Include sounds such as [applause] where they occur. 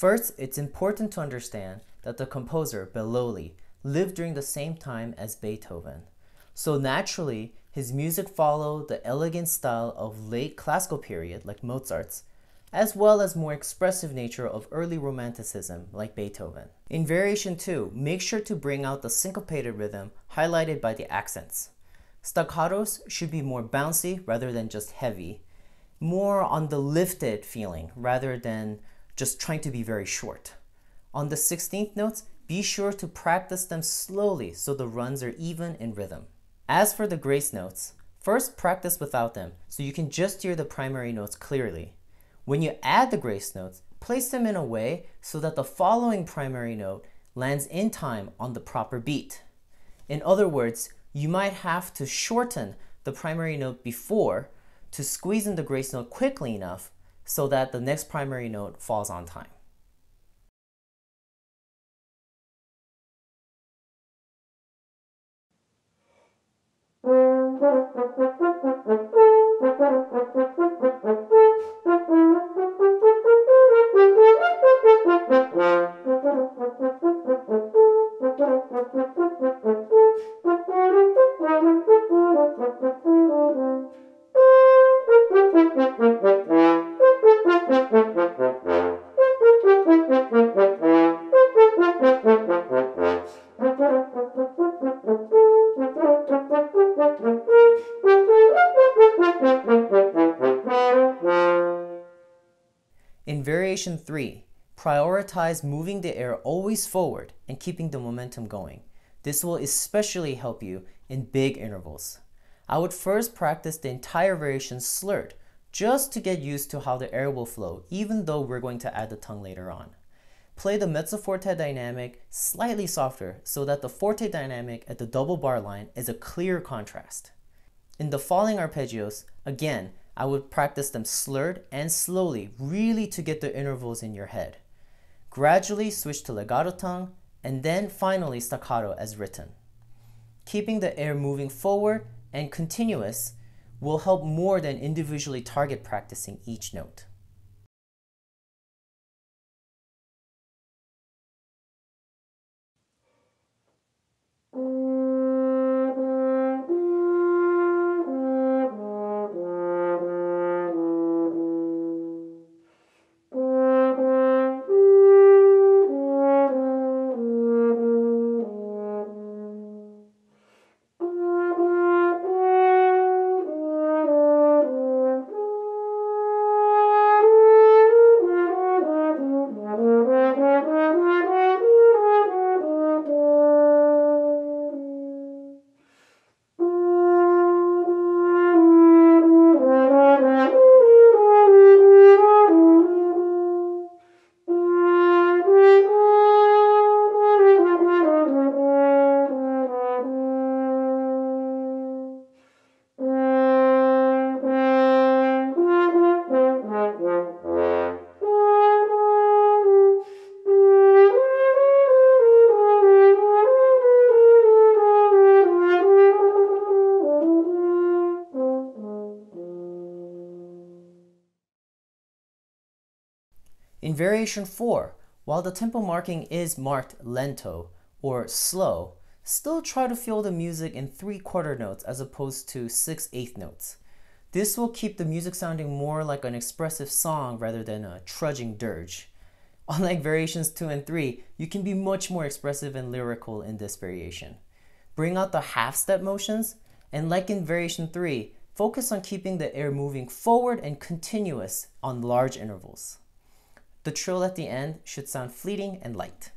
First, it's important to understand that the composer, Belloli, lived during the same time as Beethoven. So naturally, his music followed the elegant style of late classical period like Mozart's, as well as more expressive nature of early romanticism like Beethoven. In variation 2, make sure to bring out the syncopated rhythm highlighted by the accents. Staccatos should be more bouncy rather than just heavy, more on the lifted feeling rather than just trying to be very short. On the 16th notes, be sure to practice them slowly so the runs are even in rhythm. As for the grace notes, first practice without them so you can just hear the primary notes clearly. When you add the grace notes, place them in a way so that the following primary note lands in time on the proper beat. In other words, you might have to shorten the primary note before to squeeze in the grace note quickly enough so that the next primary note falls on time. In variation 3, prioritize moving the air always forward and keeping the momentum going. This will especially help you in big intervals. I would first practice the entire variation slurred just to get used to how the air will flow even though we're going to add the tongue later on. Play the mezzo forte dynamic slightly softer so that the forte dynamic at the double bar line is a clear contrast. In the falling arpeggios, again, I would practice them slurred and slowly, really to get the intervals in your head. Gradually switch to legato tongue, and then finally staccato as written. Keeping the air moving forward and continuous will help more than individually target practicing each note. Variation 4, while the tempo marking is marked lento or slow, still try to feel the music in 3 quarter notes as opposed to 6 eighth notes. This will keep the music sounding more like an expressive song rather than a trudging dirge. [laughs] Unlike variations 2 and 3, you can be much more expressive and lyrical in this variation. Bring out the half step motions, and like in variation 3, focus on keeping the air moving forward and continuous on large intervals. The trill at the end should sound fleeting and light.